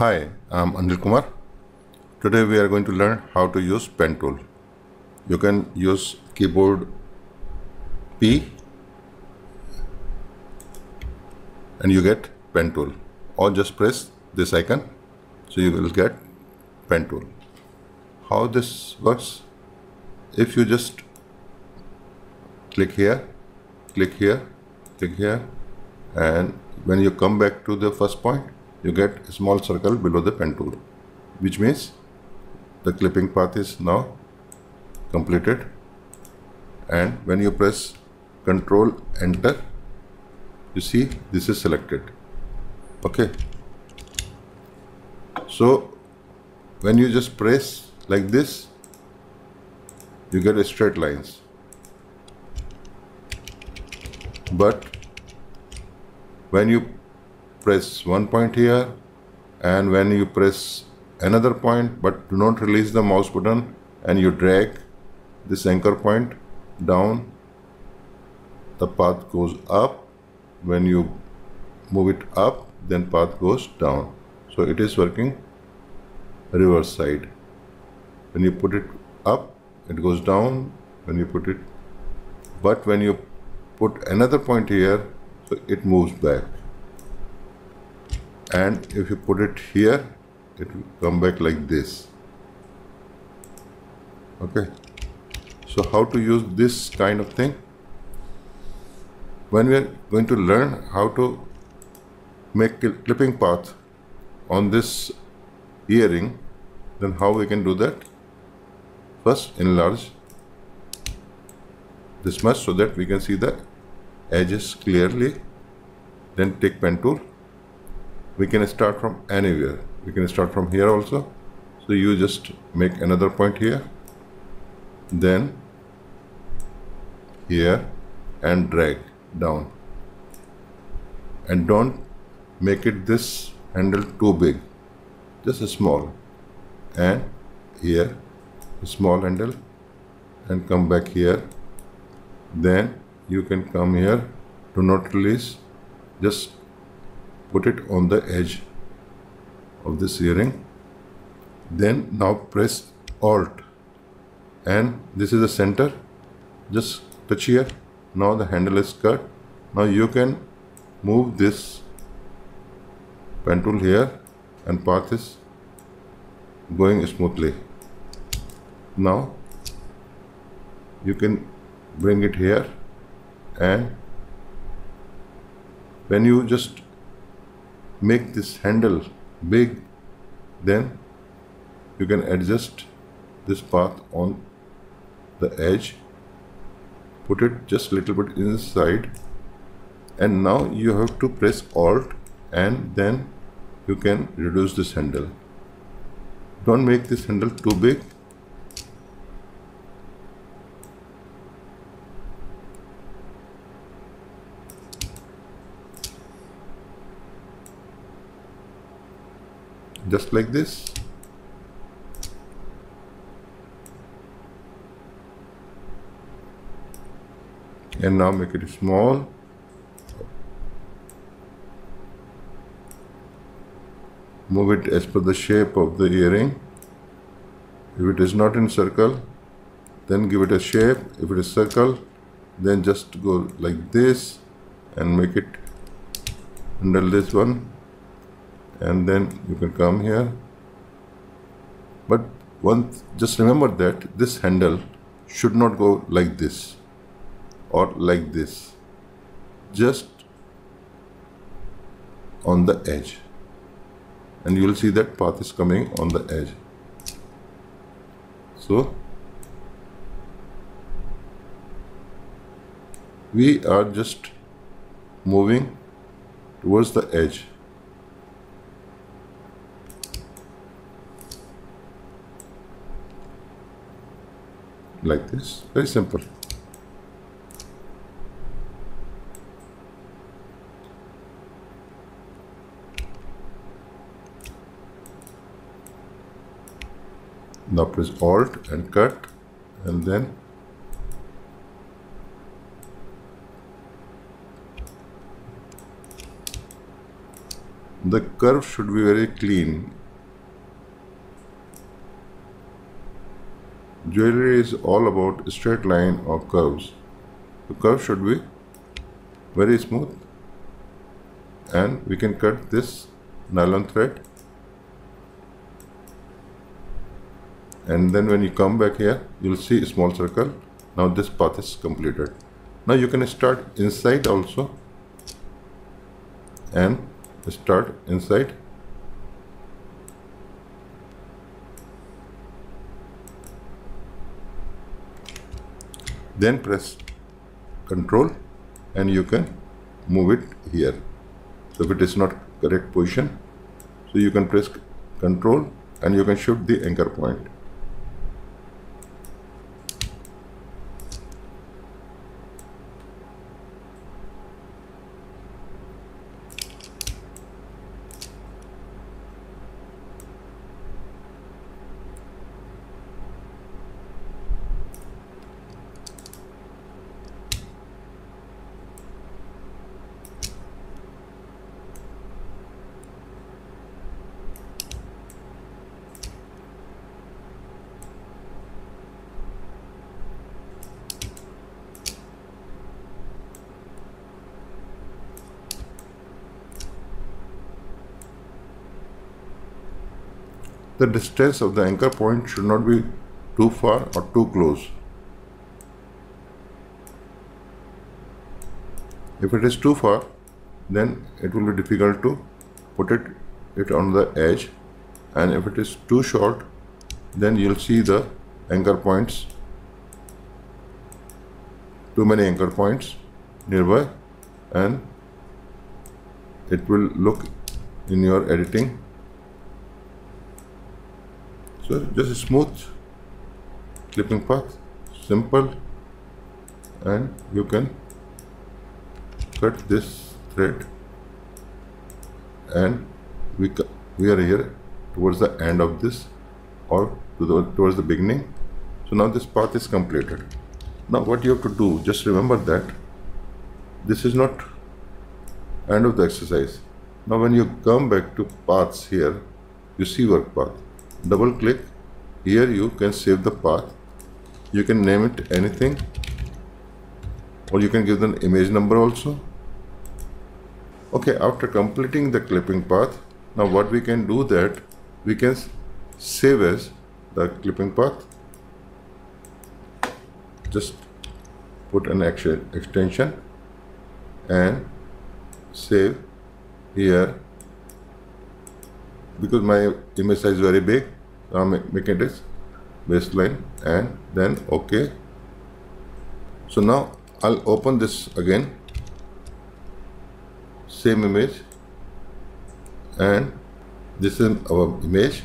Hi, I'm Anil Kumar. Today we are going to learn how to use pen tool. You can use keyboard P and you get pen tool or just press this icon so you will get pen tool. How this works? If you just click here, click here, click here and when you come back to the first point you get a small circle below the pen tool which means the clipping path is now completed. And when you press control enter you see this is selected. Okay. So when you just press like this you get a straight lines. But when you press one point here and when you press another point but do not release the mouse button and you drag this anchor point down the path goes up. When you move it up then path goes down. So it is working reverse side. When you put it up it goes down. When you put it but when you put another point here so it moves back and if you put it here it will come back like this. Okay. So how to use this kind of thing? When we are going to learn how to make clipping path on this earring then how we can do that? First enlarge this much so that we can see the edges clearly. Then take pen tool we can start from anywhere. We can start from here also. So you just make another point here. Then here and drag down. And don't make it this handle too big. Just a small. And here small handle. And come back here. Then you can come here do not release. Just put it on the edge of this earring. Then now press alt. And this is the center. Just touch here. Now the handle is cut. Now you can move this pen tool here and path is going smoothly. Now you can bring it here and when you just make this handle big then you can adjust this path on the edge. Put it just a little bit inside. And now you have to press alt and then you can reduce this handle. Don't make this handle too big just like this. And now make it small. Move it as per the shape of the earring. If it is not in circle then give it a shape. If it is circle then just go like this and make it under this one and then you can come here. But one just remember that this handle should not go like this or like this. Just on the edge. And you will see that path is coming on the edge. So we are just moving towards the edge like this very simple now press alt and cut and then the curve should be very clean. Jewelry is all about straight line or curves. The curve should be very smooth. And we can cut this nylon thread. And then when you come back here you'll see a small circle. Now this path is completed. Now you can start inside also. And start inside then press control and you can move it here. So if it is not correct position so you can press control and you can shoot the anchor point the distance of the anchor point should not be too far or too close. If it is too far, then it will be difficult to put it, it on the edge and if it is too short, then you'll see the anchor points, too many anchor points nearby and it will look in your editing so just a smooth clipping path, simple and you can cut this thread and we, we are here towards the end of this or to the, towards the beginning. So now this path is completed. Now what you have to do, just remember that this is not end of the exercise. Now when you come back to paths here, you see work path double click. Here you can save the path. You can name it anything. Or you can give an image number also. Okay after completing the clipping path now what we can do that we can save as the clipping path. Just put an extension and save here because my image size is very big I'm making this baseline and then OK so now I'll open this again. Same image and this is our image.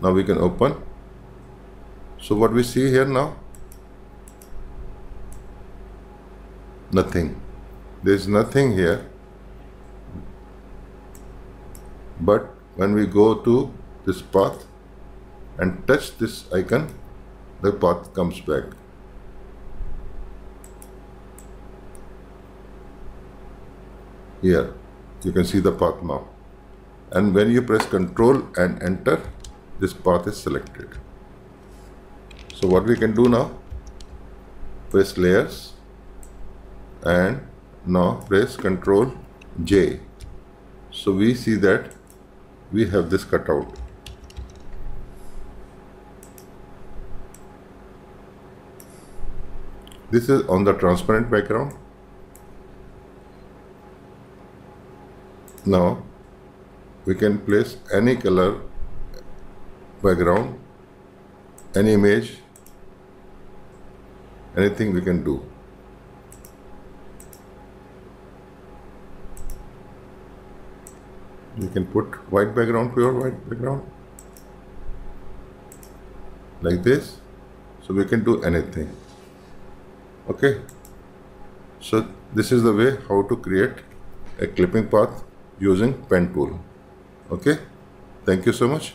Now we can open. So what we see here now? Nothing. There is nothing here. But when we go to this path and touch this icon the path comes back. Here you can see the path now. And when you press control and enter this path is selected. So what we can do now? Press layers and now press control J. So we see that we have this cutout. This is on the transparent background. Now we can place any color background, any image, anything we can do. You can put white background pure white background. Like this. So we can do anything. Okay? So this is the way how to create a clipping path using pen tool. Okay? Thank you so much